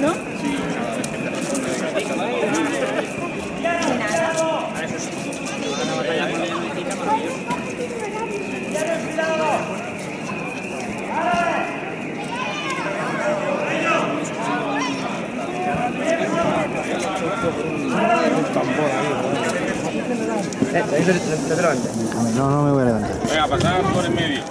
¿no? No, no me voy a levantar. Venga, pasar por en medio.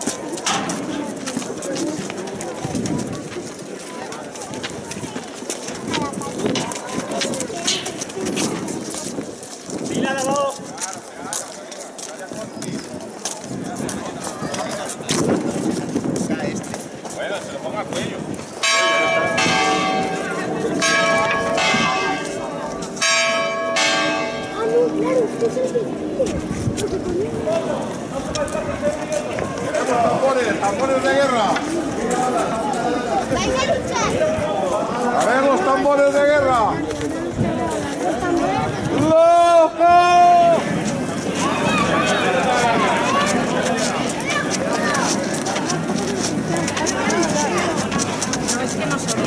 Al cuello. Ah, no, tambores, de guerra. ¡Vais a! A ver los tambores de guerra. Los tambores. ¡Loco! No es que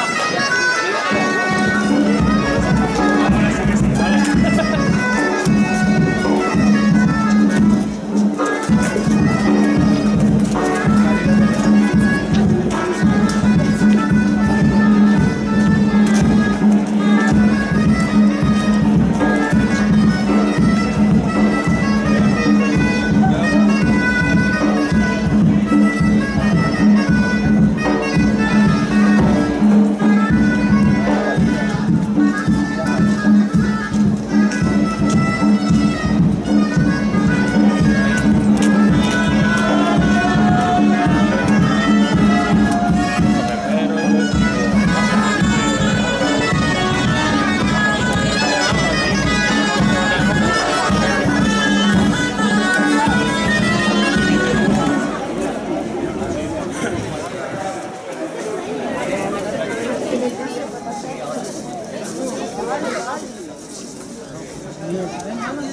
다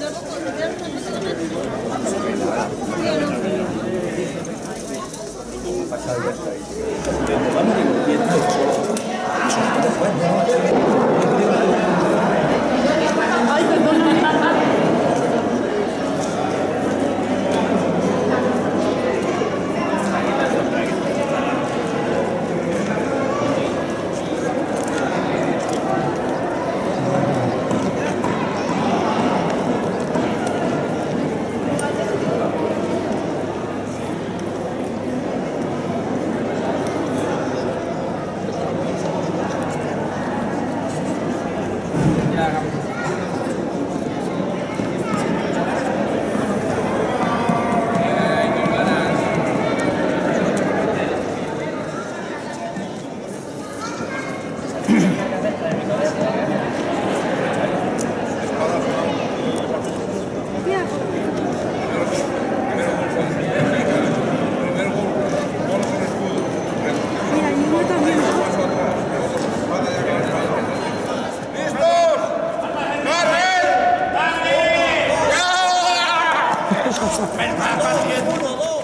¡Carren! ¡Ya!